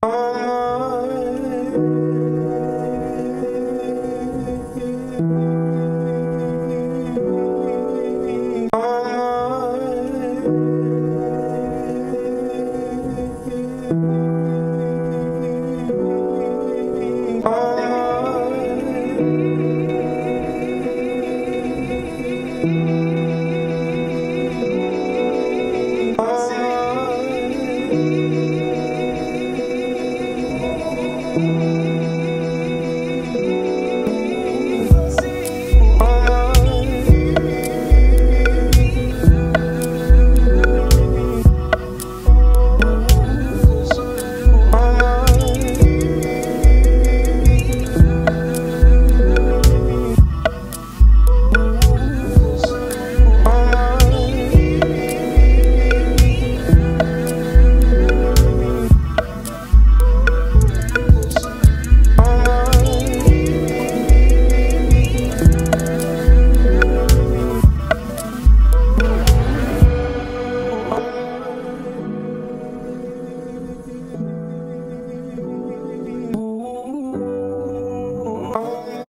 Oh.